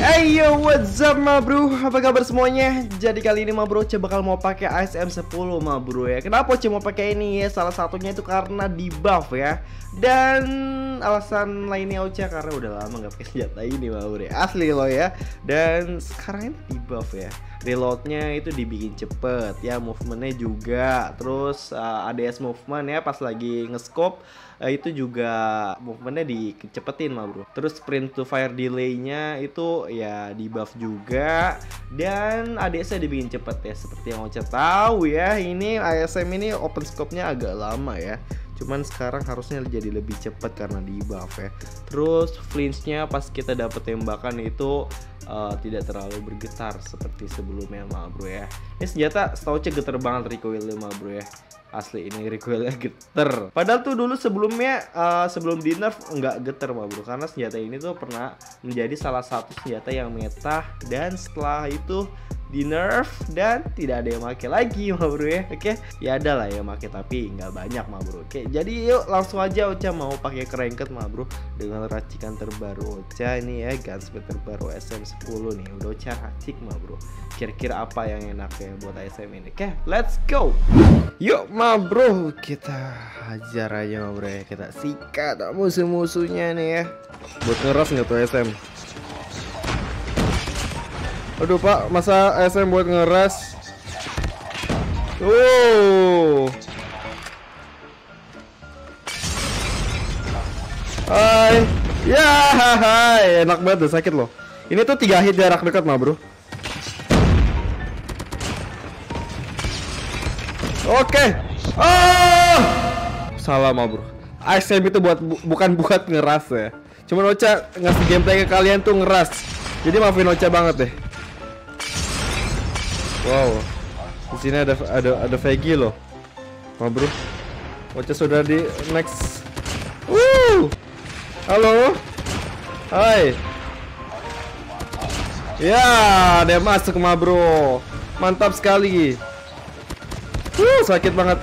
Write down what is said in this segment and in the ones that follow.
Hey yo, what's up ma bro? Apa kabar semuanya? Jadi kali ini ma bro, Oce bakal mau pakai ASM 10 ma bro ya. Kenapa Oce mau pakai ini ya? Salah satunya itu karena di buff ya. Dan alasan lainnya Oce karena udah lama nggak pakai senjata ini ma bro ya. Asli loh ya. Dan sekarang ini di buff ya. Reloadnya itu dibikin cepet ya, movementnya juga. Terus uh, ADS movement ya pas lagi nge-scope uh, itu juga movementnya dicepetin mah bro. Terus sprint to fire delaynya itu ya di buff juga. Dan ADS nya dibikin cepet ya seperti yang Ocha tahu ya. Ini ASM ini open scope-nya agak lama ya cuman sekarang harusnya jadi lebih cepat karena di buff ya. Terus flinch-nya pas kita dapet tembakan itu uh, tidak terlalu bergetar seperti sebelumnya mah bro ya. Ini senjata setahu cek getar banget recoilnya mah bro ya. Asli ini recoilnya geter. Padahal tuh dulu sebelumnya uh, sebelum di nerf nggak geter mah bro. Karena senjata ini tuh pernah menjadi salah satu senjata yang meta. Dan setelah itu di nerf dan tidak ada yang make lagi mah bro ya. Oke ya ada lah yang make tapi nggak banyak mah bro. Oke jadi yuk langsung aja Ocha mau pakai kerengket mah bro dengan racikan terbaru Ocha ini ya gunsmith terbaru SM10 nih. Udah Ocha racik mah bro. Kira-kira apa yang enak ya buat SM ini? Oke let's go. Yuk mah bro kita hajar aja mah bro ya. Kita sikat musuh-musuhnya nih ya. Buat ngeras nggak tuh SM Aduh pak, masa SM buat ngeras? Oh. Hai. Ya, hai. Enak banget deh, sakit loh. Ini tuh tiga hit jarak dekat mah, Bro. Oke. Oh! Salah mah, Bro. ASM itu buat bu bukan buat ngeras ya. Cuman Ocha ngasih gameplay ke kalian tuh ngeras. Jadi maafin Ocha banget deh. Wow. Di sini ada ada ada Vegi loh. Ma bro. Ocha sudah di next. Woo! Halo. Hai. Ya, dia masuk ma bro. Mantap sekali. Wuh, sakit banget.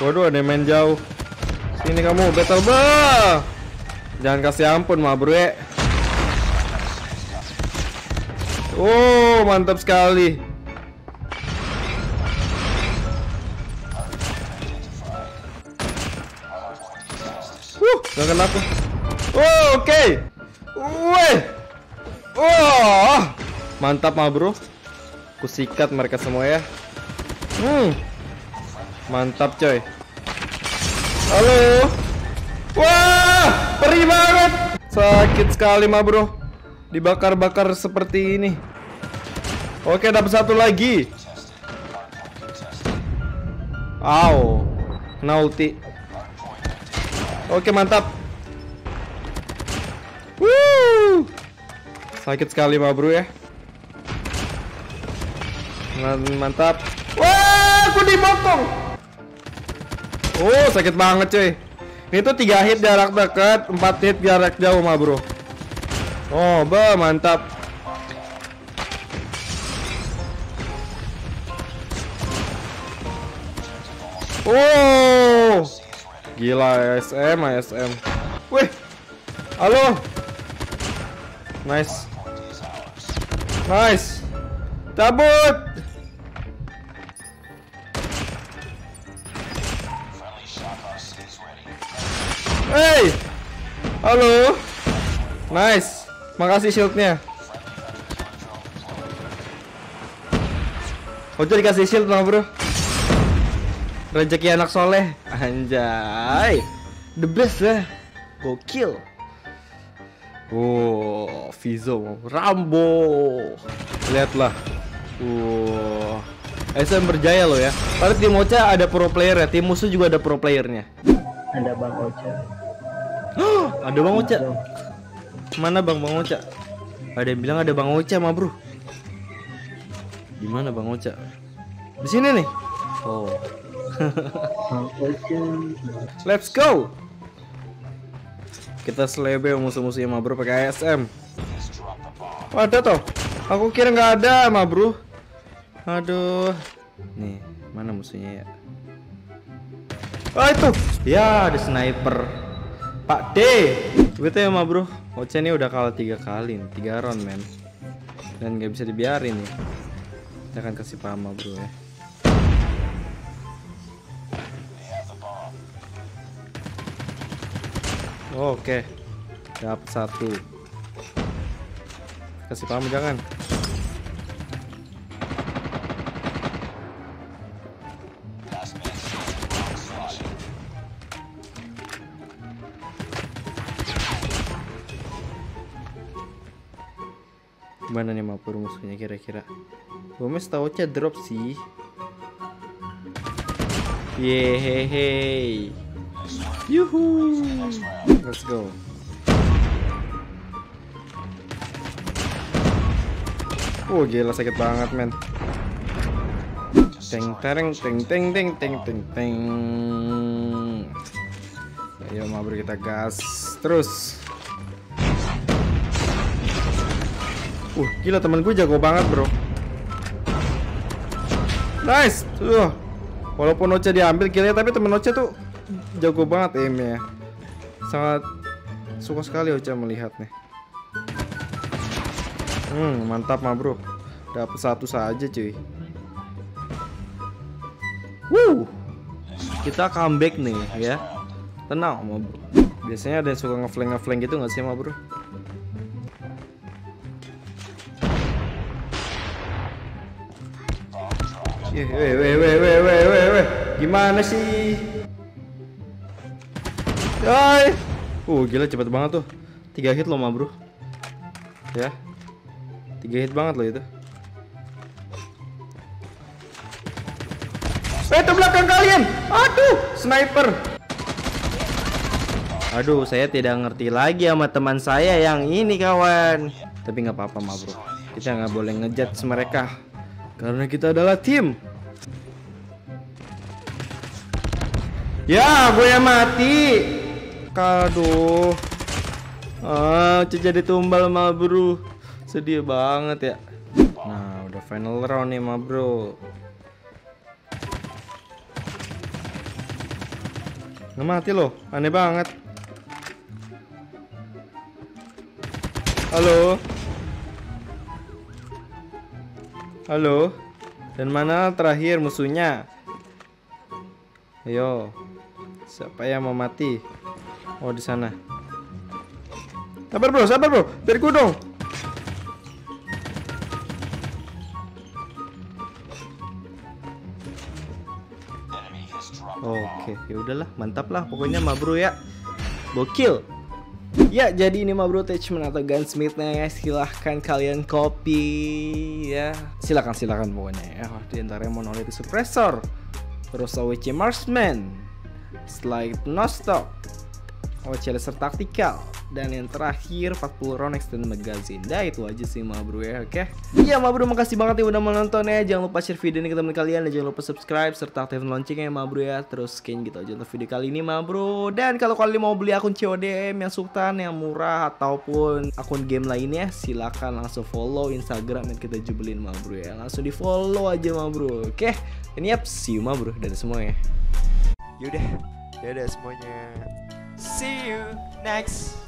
Waduh, ada main jauh. Sini kamu, battle bah. Jangan kasih ampun ma bro ya. Oh, mantap sekali. Uh, gak kenapa. Oh, oke. Okay. Weh. Oh, mantap mah bro. Kusikat mereka semua ya. Hmm, mantap coy. Halo. Wah, perih banget. Sakit sekali mah bro dibakar-bakar seperti ini. Oke, dapat satu lagi. Aw, kena ulti. Oke, mantap. Wuh. Sakit sekali, ma bro ya. Mantap. Wah, aku dipotong. Oh, sakit banget, cuy. Ini tuh 3 hit jarak dekat, 4 hit jarak jauh, ma bro. Oh, bah, mantap. Oh, gila ASM, ASM. Wih, halo. Nice, nice. Cabut. Hey, halo. Nice. Makasih shieldnya. Ojo dikasih shield mah bro. Rezeki anak soleh, anjay. The best lah. Gokil. Oh, Vizo, Rambo. Lihatlah. Wow. SM berjaya loh ya. Padahal tim Ocha ada pro player ya, tim musuh juga ada pro playernya. Ada Bang Ocha. ada Bang Ocha. Mana Bang Bang Ocha? Ada yang bilang ada Bang Ocha mah bro. Di mana Bang Ocha? Di sini nih. Oh. Let's go. Kita selebe musuh-musuhnya ma bro pakai ASM. Oh, ada toh. Aku kira nggak ada ma bro. Aduh. Nih, mana musuhnya ya? Oh itu. Ya, ada sniper. Pak D. Betul ya ma bro. Ocha ini udah kalah tiga kali, tiga round men. Dan nggak bisa dibiarin nih. Kita akan kasih paham bro ya. Oke, dapat satu. Kasih paham jangan. Gimana nih mapur musuhnya kira-kira? Gomez tahu aja drop sih. Yehehe. Yuhu. Let's go. Oh gila sakit banget men. Teng tereng teng teng teng teng teng teng. Ayo mabur kita gas terus. Uh gila temen gue jago banget bro. Nice. Tuh. Walaupun Ocha diambil killnya tapi temen Ocha tuh jago banget aimnya. Sangat suka sekali Ocha melihatnya. Hmm, mantap mah bro. Dapat satu saja cuy. Wuh. Kita comeback nih ya. Tenang bro. Biasanya ada yang suka ngeflank ngeflank gitu nggak sih mah bro? Weh, weh, weh, weh, weh, weh, weh, weh. Gimana sih? Hai. Uh, gila cepet banget tuh. Tiga hit loh, ma bro. Ya. Tiga hit banget loh itu. Eh, itu belakang kalian. Aduh, sniper. Aduh, saya tidak ngerti lagi sama teman saya yang ini kawan. Tapi nggak apa-apa, ma bro. Kita nggak boleh ngejudge mereka. Karena kita adalah tim. Ya, gue yang mati. Aduh. Ah, jadi tumbal ma bro. Sedih banget ya. Nah, udah final round nih ma bro. Nggak mati loh, aneh banget. Halo. Halo. Dan mana terakhir musuhnya? Ayo. Siapa yang mau mati? Oh, di sana. Sabar, Bro. Sabar, Bro. Biar gue dong. Oke, ya udahlah, mantap lah pokoknya ma bro ya. Gokil. Ya, jadi ini mah bro attachment atau gunsmithnya ya. Silahkan kalian copy ya. Silakan silakan pokoknya ya. Di antaranya monolith suppressor, terus AWC marksman, slide no laser tactical, dan yang terakhir 40 round extended magazine. Dah itu aja sih ma bro ya, oke. Iya ma bro, makasih banget ya udah menonton ya. Jangan lupa share video ini ke teman kalian dan jangan lupa subscribe serta aktifin loncengnya ma bro ya. Terus skin gitu aja untuk video kali ini ma bro. Dan kalau kalian mau beli akun CODM yang sultan yang murah ataupun akun game lainnya, silakan langsung follow Instagram yang kita jubelin ma bro ya. Langsung di follow aja ma bro. Oke, ini up see you ma bro dari semuanya. Yaudah, dadah semuanya. See you next